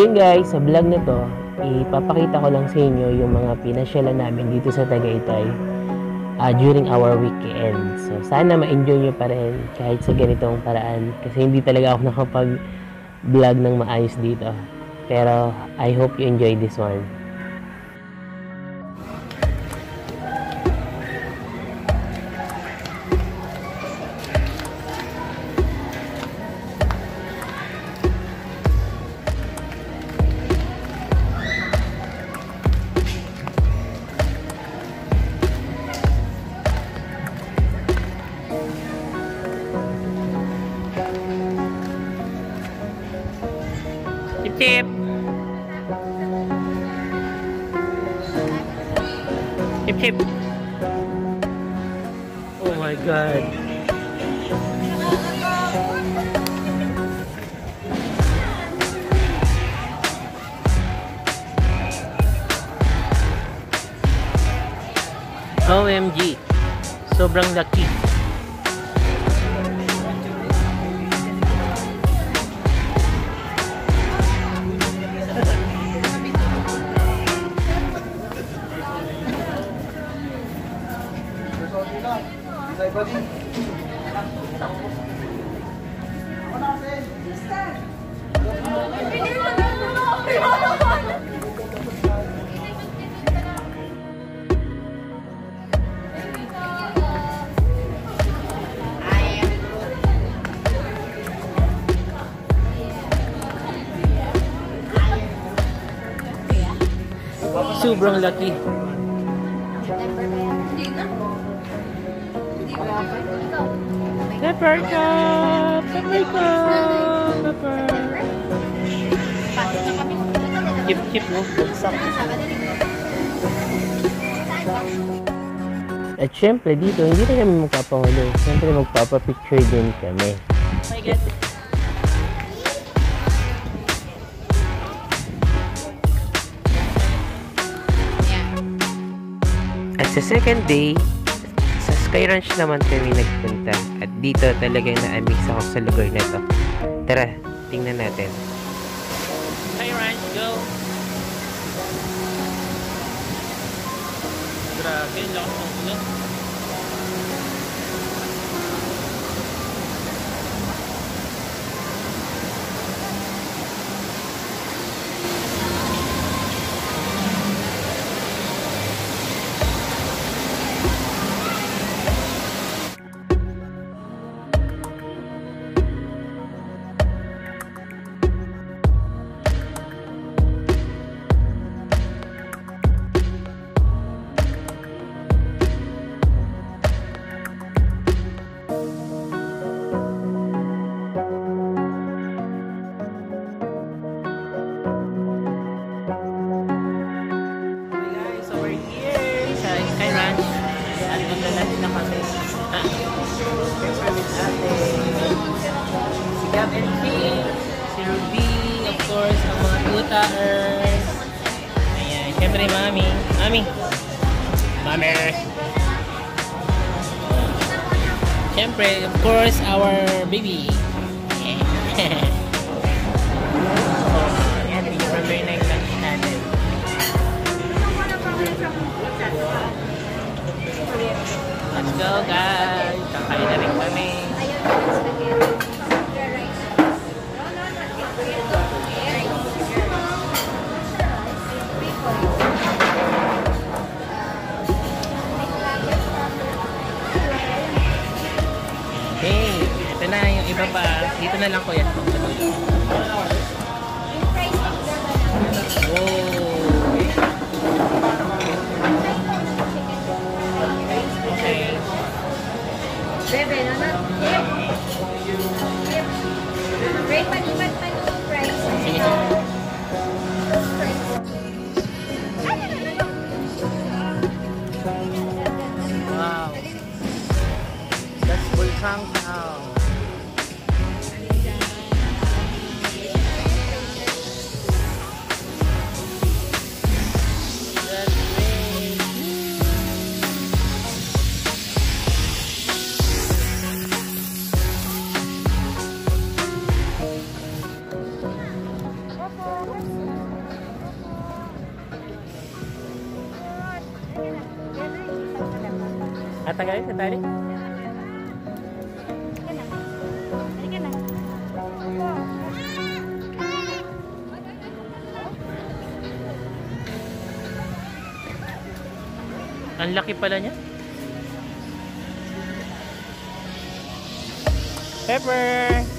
Again guys, sa vlog na to, ipapakita ko lang sa inyo yung mga pinasyalan namin dito sa Tagaytay uh, during our weekend. So sana ma-enjoy nyo pa rin kahit sa ganitong paraan kasi hindi talaga ako nakapag-vlog ng maayos dito. Pero I hope you enjoy this one. Sobrang lucky. Pepper cup! Pepper cup! Pepper! Chip no? Bagsak. At syempre dito, hindi na kami magpapangulo. Syempre magpapapicture din kami. My God. Sa second day, sa Sky Ranch naman kami nagpunta. At dito talagang na-amix ako sa lugar na to. Tara, tingnan natin. Sky Ranch, go! Grabe, lakas ng ulan. Na kami. Ah, with ate. Si Gab and Kate. Si Ruby, of course, ang mga tutahers. Ayan, siyempre mami. Mami. Mami. Siyempre, of course, our baby. Yeah. oh, yan, Let's go guys! Kakain na rin kami. Hey, ito na yung iba pa. Dito na lang kuya. Wow. Laki pala niya. Pepper!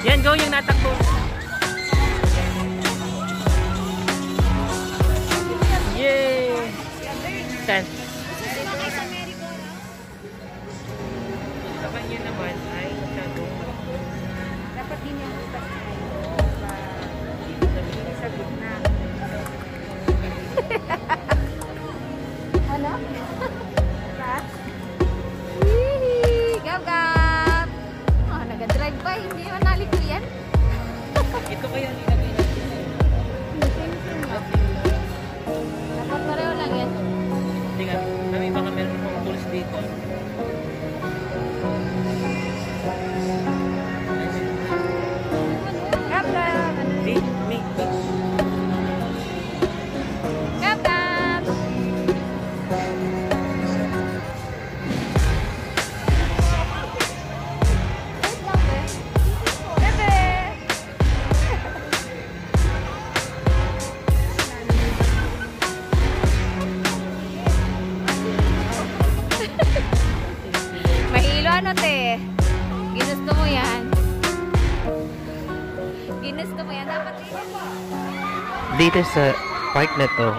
Yan, go yung natakbo. Yay! Saan? Ito kaya nilagay natin. Dapat pareho lang yan. Tingnan, kami baka meron pong tools dito. Ano, te? Ginusto mo yan. Ginusto mo yan. Dapat. Dito sa park na to,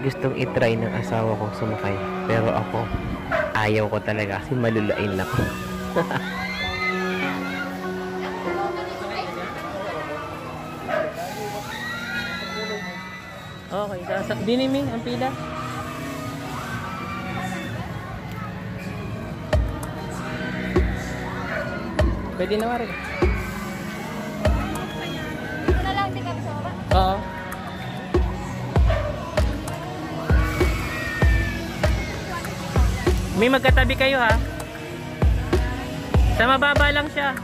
gustong itry ng asawa ko sumakay. Pero ako, ayaw ko talaga kasi malulain ako. okay, sasa diniming ang pila. Pwede na rin. Ito na lang, di sa baba. Oo. May magkatabi kayo ha. Sa mababa lang siya.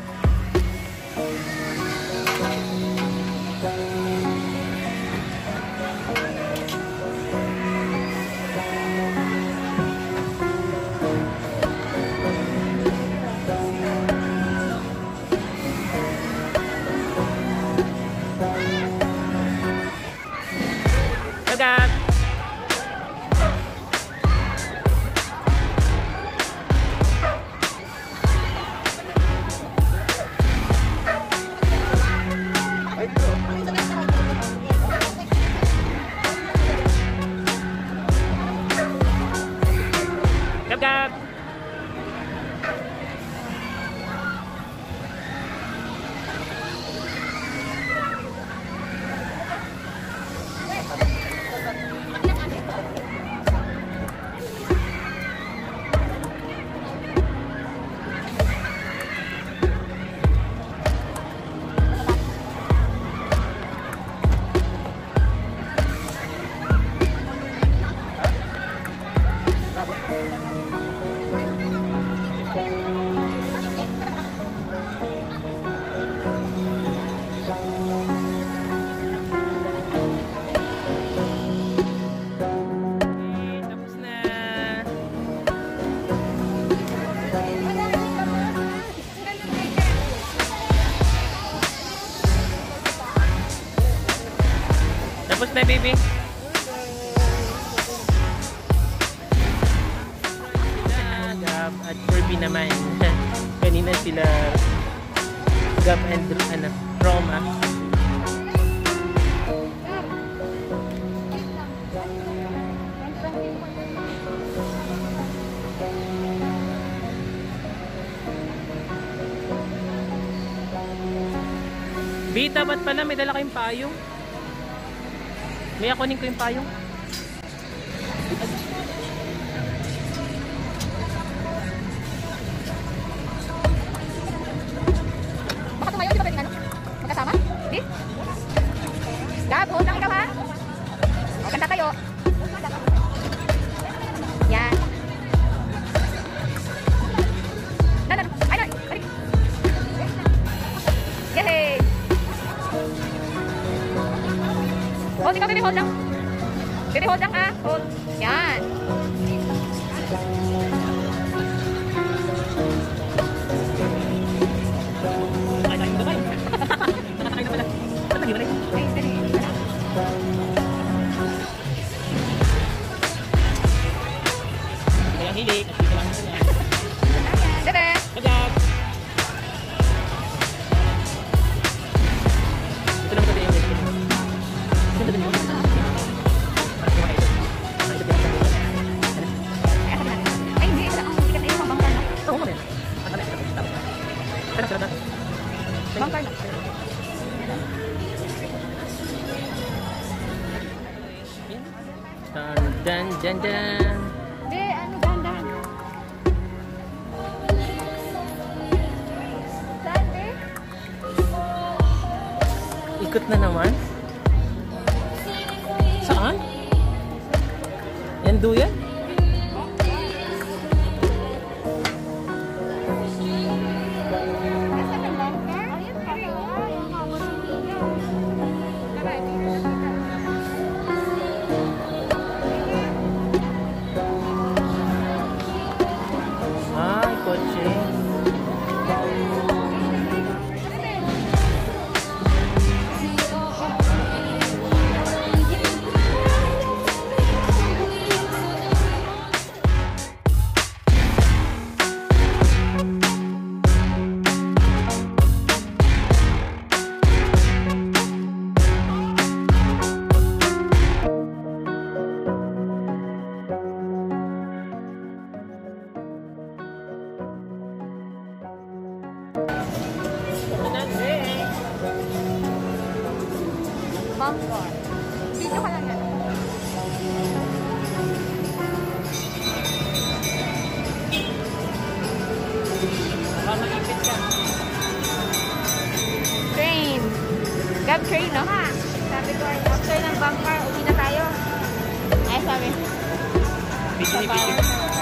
Vita, ba't pala may dala kayong payong? May akunin ko yung payong. Jan, jan, jan. Hindi, ano, dahan-dahan. Saan, be? Ikot na naman. Saan? Yan do yan? Love train, no? Ha, sabi ko, love train ng bumper. Uwi na tayo. Ay, sabi. Bikini, bikini.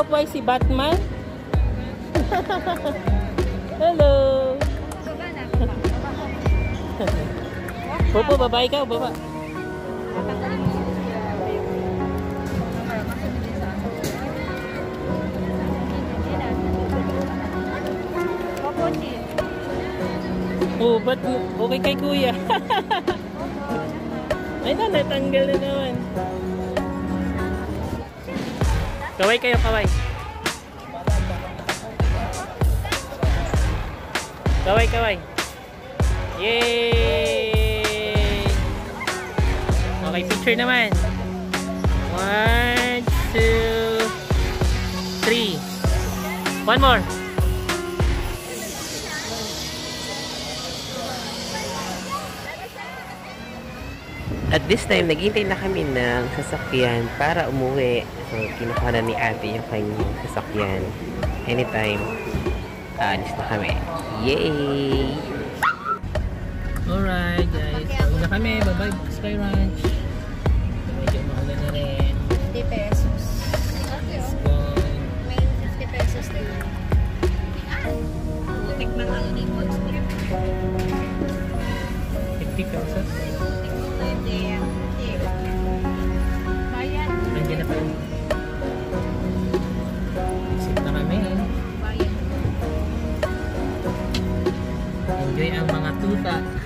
Ikaw po ay si Batman? Hello! Baba na, baba. Baba. Popo, baba ikaw, baba. Tatanggalin mo yung camera, masunod din sa akin. Yan na. Opo, chief. Oh, ba't okay kay kuya? Ay na, natanggal na naman. Kaway kayo, kaway. Kaway, kaway. Yay! Okay, picture naman. One, two, three. One more. At this time, naghihintay na kami ng sasakyan para umuwi. So, kinuha na ni ate yung kanyang sasakyan. Anytime, aalis na kami. Yay! Alright guys, uwi na kami. Bye-bye Sky Ranch. Ang mga tuta.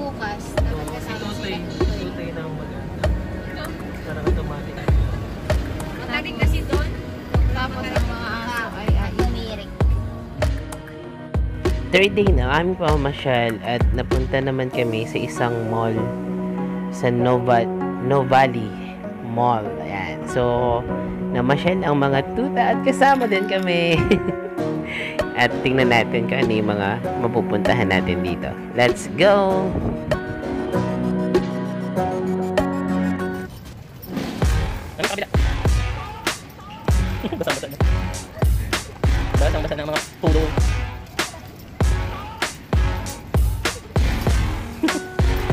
Bukas, dapat kasama sila. Si Tutoy na ang maganda. Parang automatic. Matarik kasi doon. Tapos ang mga aso ay umiring. Third day na kami pamamasyal at napunta naman kami sa isang mall sa Nova Novali Mall. Ayan. So, namasyal ang mga tuta at kasama din kami. at tingnan natin kung ano yung mga mapupuntahan natin dito. Let's go! Ano kabila? Basang-basa na. Basang-basa na mga pulo.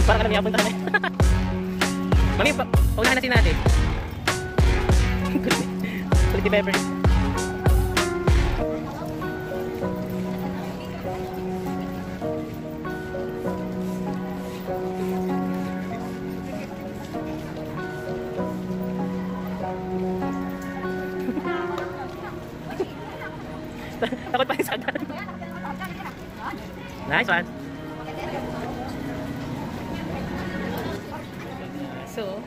Parang alam niya, punta kami. Mami, pa paunahan natin natin. Kulit ni. Nice one. So,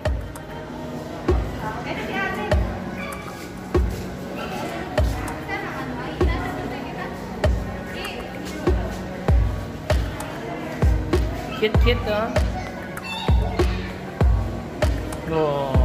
cute cute to. Oh. Okay oh.